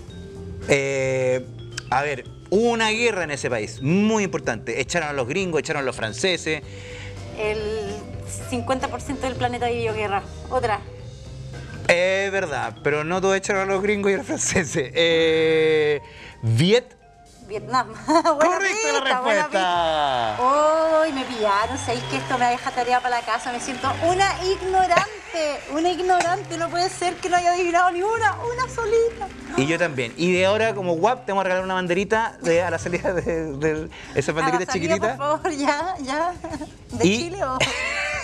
Eh, a ver, hubo una guerra en ese país, muy importante. Echaron a los gringos, echaron a los franceses. El 50% del planeta vivió guerra. Otra. Es verdad, pero no todos echaron a los gringos y a los franceses. Eh, Viet. Vietnam. Correcta la respuesta. pista. ¡Ay, me pillaron! ¿Sabéis que esto me deja tarea para la casa? Me siento una ignorante. Una ignorante. No puede ser que no haya adivinado ni una. Una solita. Y yo también. Y de ahora, como WAP, te vamos a regalar una banderita de, a la salida de, de esas banderitas chiquititas. Por favor, ya, ya. ¿De Y- Chile o...?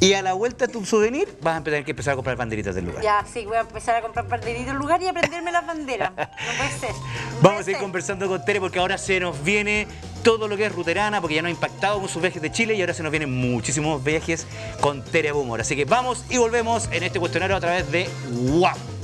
Y a la vuelta a tu souvenir vas a empezar que empezar a comprar banderitas del lugar. Ya, sí, voy a empezar a comprar banderitas en lugar y aprenderme las banderas. No puede ser. no Vamos puede a seguir ser. conversando con Tere porque ahora se nos viene todo lo que es ruterana, porque ya nos ha impactado con sus viajes de Chile y ahora se nos vienen muchísimos viajes con Tere Bumor. Así que vamos y volvemos en este cuestionario a través de WAP.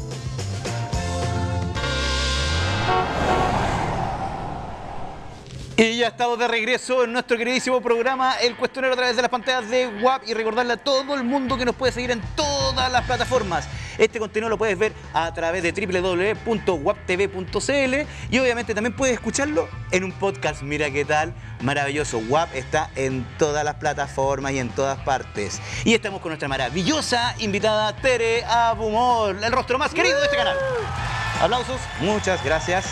Y ya estamos de regreso en nuestro queridísimo programa El Cuestionario a través de las pantallas de WAP y recordarle a todo el mundo que nos puede seguir en todas las plataformas. Este contenido lo puedes ver a través de www.waptv.cl y obviamente también puedes escucharlo en un podcast. Mira qué tal, maravilloso. WAP está en todas las plataformas y en todas partes. Y estamos con nuestra maravillosa invitada Tere Abumor, el rostro más querido de este canal. Aplausos, muchas gracias.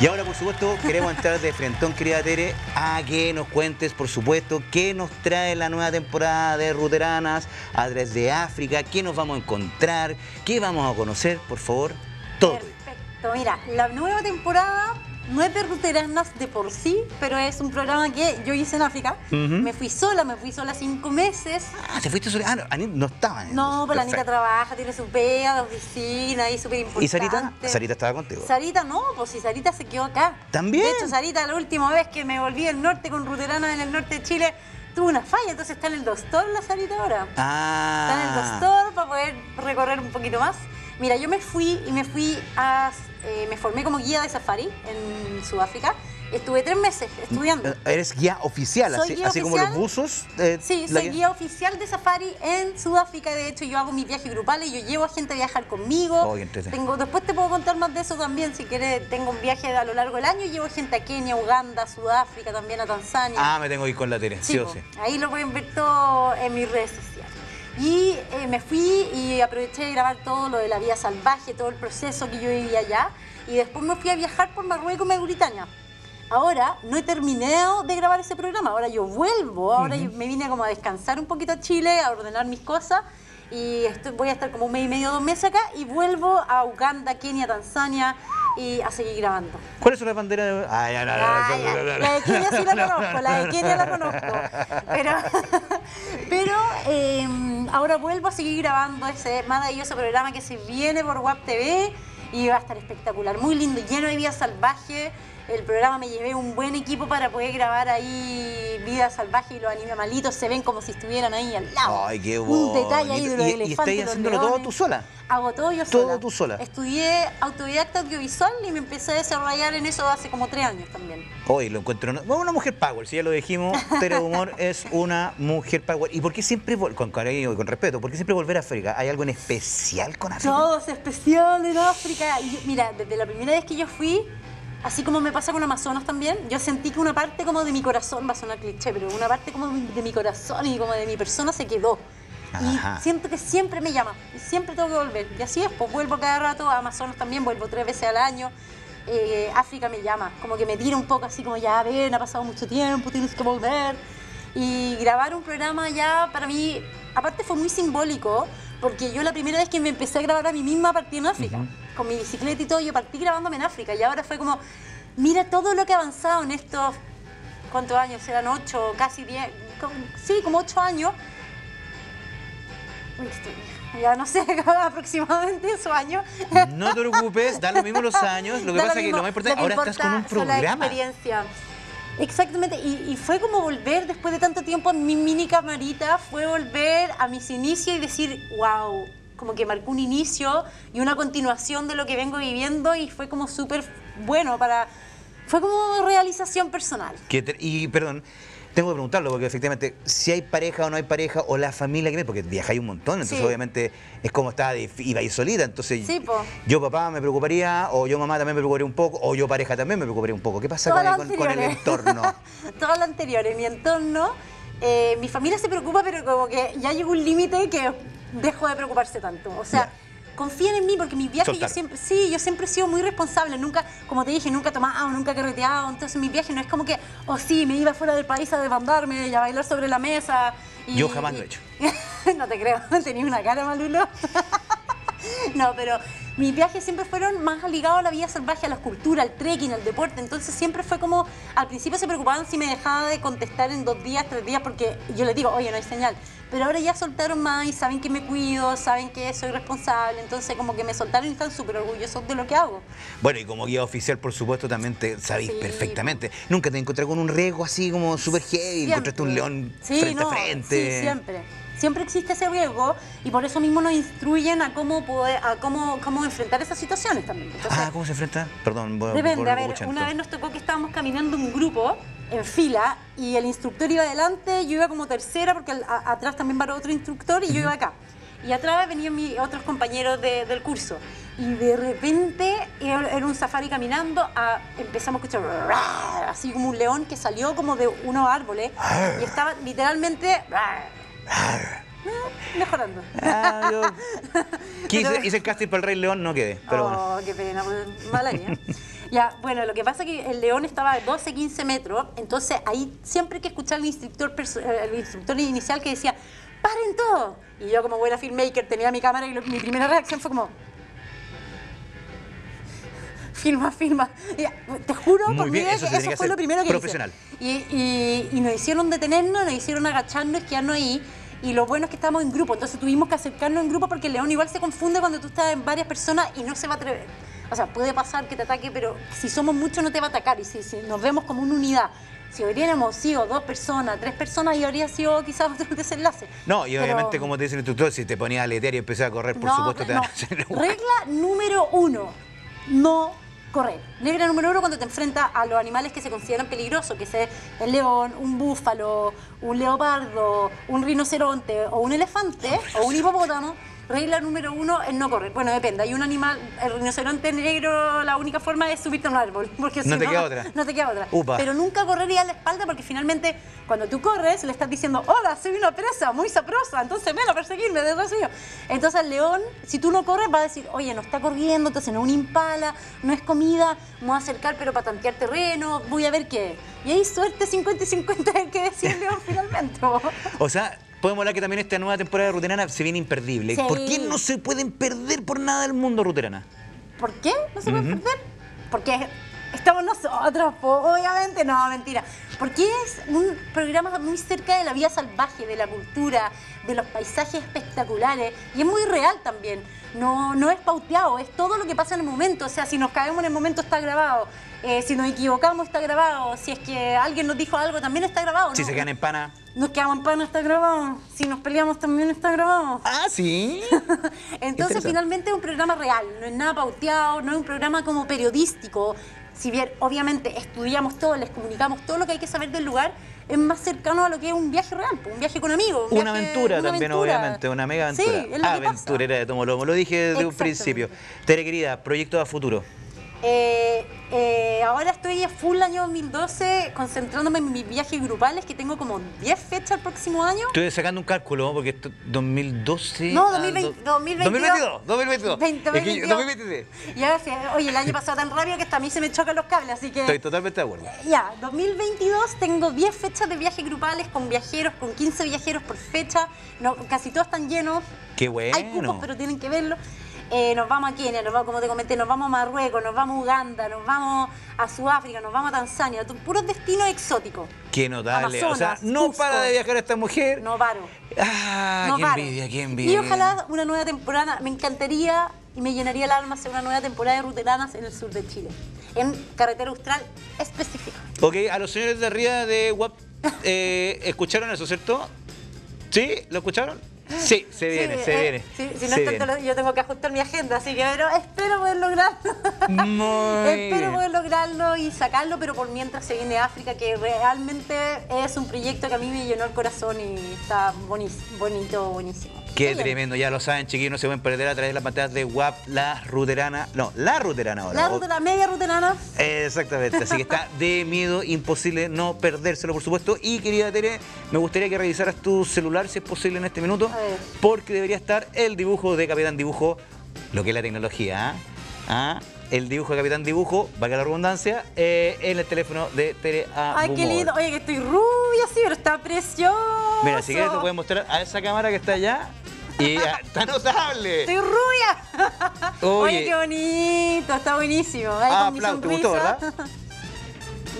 Y ahora, por supuesto, queremos entrar de frentón, querida Tere, a que nos cuentes, por supuesto, qué nos trae la nueva temporada de Ruteranas a través de África, qué nos vamos a encontrar, qué vamos a conocer, por favor, todo. Perfecto. Mira, la nueva temporada no es de ruteranas de por sí, pero es un programa que yo hice en África. Me fui sola, me fui sola cinco meses. Ah, te fuiste sola. Ah, no, no estaba. en No, pero la Anita trabaja, tiene su pega, la oficina ahí súper importante. ¿Y Sarita? Sarita estaba contigo. Sarita no, pues si Sarita se quedó acá. ¿También? De hecho, Sarita, la última vez que me volví al norte con Ruterana en el norte de Chile, tuvo una falla, entonces está en el doctor la Sarita ahora. Ah. Está en el doctor para poder recorrer un poquito más. Mira, yo me fui y me fui a. eh, me formé como guía de safari en Sudáfrica. Estuve tres meses estudiando. Eh, Eres guía oficial, Soy así, guía así como los buzos. eh, Sí, soy guía oficial de safari en Sudáfrica. De hecho, yo hago mis viajes grupales, yo llevo a gente a viajar conmigo. Oh, tengo, después te puedo contar más de eso también, si quieres. Tengo un viaje a lo largo del año llevo gente a Kenia, Uganda, Sudáfrica, también a Tanzania. Ah, me tengo que ir con la Tere, sí, o sí. Ahí lo pueden ver todo en mis redes sociales. Y eh, me fui y aproveché de grabar todo lo de la vida salvaje, todo el proceso que yo vivía allá. Y después me fui a viajar por Marruecos y Mauritania. Ahora no he terminado de grabar ese programa, ahora yo vuelvo, ahora me vine como a descansar un poquito a Chile, a ordenar mis cosas. Y estoy- voy a estar como un mes y medio, dos meses acá. Y vuelvo a Uganda, Kenia, Tanzania y a seguir grabando. ¿Cuáles son las banderas? de- Ah, ya, no, no, no, ya. no, no, no. La de Kenia sí la conozco, la de Kenia la conozco. Pero, pero eh, ahora vuelvo a seguir grabando ese maravilloso programa que se viene por WAP TV y va a estar espectacular, muy lindo, lleno de vida salvaje. El programa me llevé un buen equipo para poder grabar ahí vida salvaje y los animalitos se ven como si estuvieran ahí al lado. Ay, qué Un detalle ahí de los ¿Y- y elefantes. estáis los haciéndolo todo tú sola? Hago todo yo Todo sola. tú sola. Estudié autodidacta audiovisual y me empecé a desarrollar en eso hace como tres años también. Hoy lo encuentro una, bueno, una mujer power, si ya lo dijimos, Tere Humor es una mujer power. ¿Y por qué siempre, con cariño y con respeto, por qué siempre volver a África? ¿Hay algo en especial con África? Todo es especial en África. Y yo- mira, desde la primera vez que yo fui, así como me pasa con Amazonas también, yo sentí que una parte como de mi corazón, va a sonar cliché, pero una parte como de mi corazón y como de mi persona se quedó. Ajá. Y siento que siempre me llama, y siempre tengo que volver. Y así es, pues vuelvo cada rato, a Amazonas también, vuelvo tres veces al año. Eh, África me llama, como que me tira un poco así como ya, ven, ha pasado mucho tiempo, tienes que volver. Y grabar un programa ya para mí, aparte fue muy simbólico, porque yo la primera vez que me empecé a grabar a mí misma partí en África. Con mi bicicleta y todo, yo partí grabándome en África. Y ahora fue como, mira todo lo que ha avanzado en estos, ¿cuántos años? Eran ocho, casi diez, como- sí, como ocho años. Uy, estoy- ya no sé, aproximadamente su año. No te preocupes, da lo mismo los años. Lo que Da pasa es que lo más importante, ahora estás con un programa. experiencias. Exactamente, y, fue como volver después de tanto tiempo a mi mini camarita, fue volver a mis inicios y decir, wow, como que marcó un inicio y una continuación de lo que vengo viviendo y fue como súper bueno para... Fue como realización personal. Y perdón, tengo que preguntarlo porque efectivamente, si hay pareja o no hay pareja o la familia que porque viajáis un montón, entonces Sí. obviamente es como estaba, dif- iba ahí solita, entonces Sí, yo papá me preocuparía, o yo mamá también me preocuparía un poco, o yo pareja también me preocuparía un poco. ¿Qué pasa con, el- lo con- con el anterior. entorno? Todo lo anterior, en mi entorno, eh, mi familia se preocupa, pero como que ya llegó un límite que dejo de preocuparse tanto. O sea, confíen en mí porque mis viajes yo siempre, sí, yo siempre he sido muy responsable, nunca, como te dije, nunca he tomado, nunca he carreteado, entonces mis viajes no es como que, oh sí, me iba fuera del país a desbandarme y a bailar sobre la mesa. y- Yo jamás lo he hecho. no te creo, tenía una cara malulo. no, pero mis viajes siempre fueron más ligados a la vida salvaje, a la cultura, al trekking, al deporte. Entonces siempre fue como, al principio se preocupaban si me dejaba de contestar en dos días, tres días, porque yo les digo, oye, no hay señal. Pero ahora ya soltaron más y saben que me cuido, saben que soy responsable. Entonces como que me soltaron y están súper orgullosos de lo que hago. Bueno, y como guía oficial, por supuesto, también te sabéis Sí. perfectamente. Nunca te encontré con un riesgo así como súper heavy, encontraste un león Sí, frente no, a frente. Sí, siempre. Siempre existe ese riesgo y por eso mismo nos instruyen a cómo poder, a cómo, cómo enfrentar esas situaciones también. Entonces, Ah, ¿cómo se enfrenta? Perdón, voy a Depende, a ver, una vez nos tocó que estábamos caminando un grupo en fila y el instructor iba adelante, yo iba como tercera porque al- a- atrás también va otro instructor y yo iba acá. Y atrás venían mis otros compañeros de- del curso. Y de repente era un safari caminando, a- empezamos a escuchar así como un león que salió como de unos árboles y estaba literalmente Mejorando. Ah, yo... ¿Qué hice, Pero- hice el casting para el Rey León, no quedé, pero bueno. Oh, qué pena, pues, mala mía. Ya, bueno, lo que pasa es que el león estaba a 12, 15 metros, entonces ahí siempre hay que escuchar al instructor, perso- eh, el instructor inicial que decía, ¡paren todo! Y yo como buena filmmaker tenía mi cámara y lo- mi primera reacción fue como... Filma, filma. Te juro, Muy por bien, vida eso eso fue lo primero que profesional. hice. Y, y, y nos hicieron detenernos, nos hicieron agacharnos, quedarnos ahí. Y lo bueno es que estábamos en grupo, entonces tuvimos que acercarnos en grupo porque el león igual se confunde cuando tú estás en varias personas y no se va a atrever. O sea, puede pasar que te ataque, pero si somos muchos no te va a atacar. Y si, si nos vemos como una unidad, si hubiéramos sido dos personas, tres personas, y habría sido quizás otro desenlace. No, y Pero- obviamente, como te dice el instructor, si te ponías a aletear y empezás a correr, por no, supuesto te no. van a hacer Regla número uno, no correr. Regla número uno cuando te enfrentas a los animales que se consideran peligrosos, que es el león, un búfalo, un leopardo, un rinoceronte o un elefante o un hipopótamo. Regla número uno es no correr. Bueno, depende. Hay un animal, el rinoceronte negro, la única forma es subirte a un árbol. Porque si No te queda otra. No te queda otra. Upa. Pero nunca correría a la espalda porque finalmente cuando tú corres le estás diciendo, hola, soy una presa muy sabrosa, entonces ven a perseguirme detrás mío. Entonces el león, si tú no corres, va a decir, oye, no está corriendo, entonces no es un impala, no es comida, me voy a acercar pero para tantear terreno, voy a ver qué. Y ahí suerte 50 y 50 es que decía el león finalmente. O sea, podemos hablar que también esta nueva temporada de Ruterana se viene imperdible. Sí. ¿Por qué no se pueden perder por nada del mundo Ruterana? ¿Por qué no se puede perder? Porque estamos nosotros, obviamente, no, mentira. Porque es un programa muy cerca de la vida salvaje, de la cultura, de los paisajes espectaculares y es muy real también. No, no es pauteado, es todo lo que pasa en el momento. O sea, si nos caemos en el momento está grabado. Eh, si nos equivocamos está grabado. Si es que alguien nos dijo algo también está grabado. Si ¿no? se quedan en pana. Nos quedamos en pana está grabado. Si nos peleamos también está grabado. Ah, sí. Entonces finalmente es un programa real, no es nada pauteado, no es un programa como periodístico. Si bien obviamente estudiamos todo, les comunicamos todo lo que hay que saber del lugar, es más cercano a lo que es un viaje real, pues, un viaje con amigos. un Una viaje- aventura una también, aventura. obviamente, una mega aventura. Sí, es lo que pasa. Aventurera de Tomo Lomo, lo dije desde un principio. Tere querida, proyecto a futuro. Eh, eh, ahora estoy a full año 2012 concentrándome en mis viajes grupales, que tengo como 10 fechas el próximo año. Estoy sacando un cálculo porque esto 2012. No, ah, 2020, do- 2022. 2022. 2022. 20, Es que yo- 2022. 2023. Ya, sí, oye, el año pasado tan rápido que hasta a mí se me chocan los cables, así que... Estoy totalmente de acuerdo. Ya, 2022 tengo 10 fechas de viajes grupales con viajeros, con 15 viajeros por fecha. No, casi todos están llenos. Qué bueno. Hay cupos, pero tienen que verlo. Eh, nos vamos a Kenia, nos vamos, como te comenté, nos vamos a Marruecos, nos vamos a Uganda, nos vamos a Sudáfrica, nos vamos a Tanzania, puros destinos exóticos. Qué notable. o sea, Amazonas, no Cusco. para de viajar esta mujer. No paro. Ah, no qué paro. envidia, qué envidia. Y ojalá una nueva temporada, me encantaría y me llenaría el alma hacer una nueva temporada de ruteranas en el sur de Chile, en carretera austral específica. Ok, a los señores de arriba de WAP, eh, ¿escucharon eso, cierto? ¿Sí? ¿Lo escucharon? Sí, se viene, Sí, se eh, viene. sí, si no es tanto, viene. lo- yo tengo que ajustar mi agenda, así que pero espero poder lograrlo. Muy espero poder lograrlo y sacarlo, pero por mientras se viene África, que realmente es un proyecto que a mí me llenó el corazón y está bonis- bonito, buenísimo. Qué tremendo, ya lo saben, chiquillos, no se pueden perder a través de las pantallas de WAP, la ruterana. No, la ruterana ahora. La ruta, media ruterana. Exactamente, así que está de miedo, imposible no perdérselo, por supuesto. Y querida Tere, me gustaría que revisaras tu celular, si es posible, en este minuto, porque debería estar el dibujo de Capitán Dibujo, lo que es la tecnología, ¿ah? ¿Ah? El dibujo de Capitán Dibujo, valga la redundancia, eh, en el teléfono de Tere Ay, qué lindo. Oye, que estoy rubia, sí, pero está precioso. Mira, si quieres lo puedes mostrar a esa cámara que está allá. Y ah, está notable. Estoy rubia. Oye. Oye, qué bonito, está buenísimo. Ahí Ah, con mi aplauso, ¿te gustó, verdad?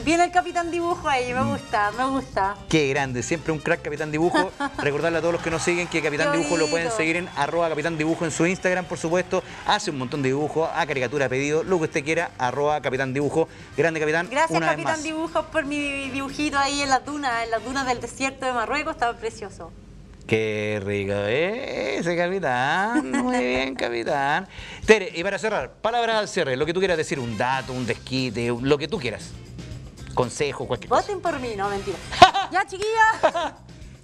Viene el capitán dibujo ahí, Mm. me gusta, me gusta. Qué grande, siempre un crack Capitán Dibujo. Recordarle a todos los que nos siguen que Capitán Dibujo lo pueden seguir en arroba Capitán Dibujo en su Instagram, por supuesto. Hace un montón de dibujos, a caricatura pedido, lo que usted quiera, arroba Capitán Dibujo. Grande Capitán, Gracias, una vez Capitán más. Dibujos, por mi dibujito ahí en las dunas, en las dunas del desierto de Marruecos, estaba precioso. Qué rico, ¿eh? ese capitán. Muy bien, capitán. Tere, y para cerrar, palabras al cierre, lo que tú quieras decir, un dato, un desquite, lo que tú quieras. Consejo, cualquier cosa. Voten por mí, no, mentira. ya, chiquilla.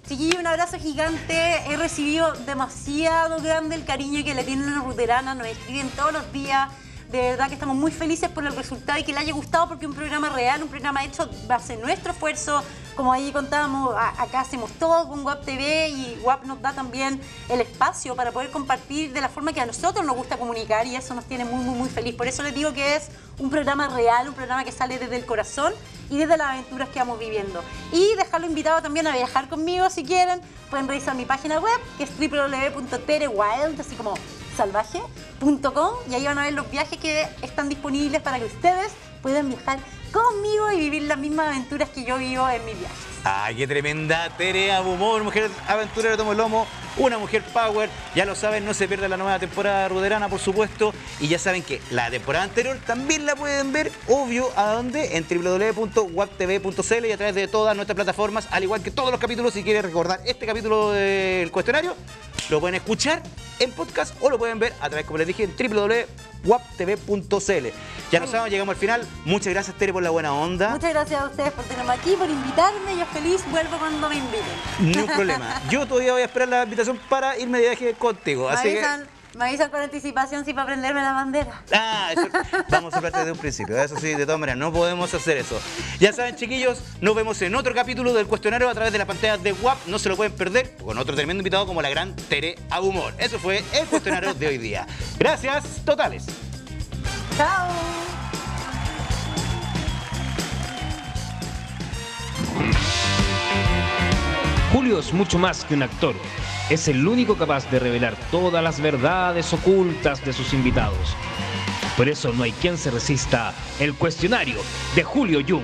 Chiquilla, un abrazo gigante. He recibido demasiado grande el cariño que le tienen a Ruterana. Nos escriben todos los días. De verdad que estamos muy felices por el resultado y que le haya gustado porque un programa real, un programa hecho base nuestro esfuerzo. Como ahí contábamos, acá hacemos todo con WAP TV y WAP nos da también el espacio para poder compartir de la forma que a nosotros nos gusta comunicar y eso nos tiene muy, muy, muy feliz. Por eso les digo que es un programa real, un programa que sale desde el corazón y desde las aventuras que vamos viviendo. Y dejarlo invitado también a viajar conmigo si quieren. Pueden revisar mi página web que es www.terewild, así como salvaje.com y ahí van a ver los viajes que están disponibles para que ustedes puedan viajar conmigo y vivir las mismas aventuras que yo vivo en mis viajes. Ay, qué tremenda Tere Abumor, mujer aventurera tomo el lomo, una mujer power. Ya lo saben, no se pierda la nueva temporada ruderana, por supuesto. Y ya saben que la temporada anterior también la pueden ver, obvio, ¿a dónde? En www.waptv.cl y a través de todas nuestras plataformas, al igual que todos los capítulos. Si quieren recordar este capítulo del cuestionario, lo pueden escuchar en podcast o lo pueden ver a través, como les dije, en www.waptv.cl. Ya lo saben, llegamos al final. Muchas gracias, Tere, por la buena onda. Muchas gracias a ustedes por tenerme aquí, por invitarme. Yo feliz vuelvo cuando me inviten. Ni un problema. Yo todavía voy a esperar la invitación para irme de viaje contigo. Así que. Me avisan con anticipación si para prenderme la bandera. Ah, eso- vamos a hablar desde un principio. Eso sí, de todas maneras, no podemos hacer eso. Ya saben, chiquillos, nos vemos en otro capítulo del cuestionario a través de la pantalla de WAP. No se lo pueden perder con otro tremendo invitado como la gran Tere Abumor. Eso fue el cuestionario de hoy día. Gracias, totales. Chao. Julio es mucho más que un actor es el único capaz de revelar todas las verdades ocultas de sus invitados. Por eso no hay quien se resista el cuestionario de Julio Jung.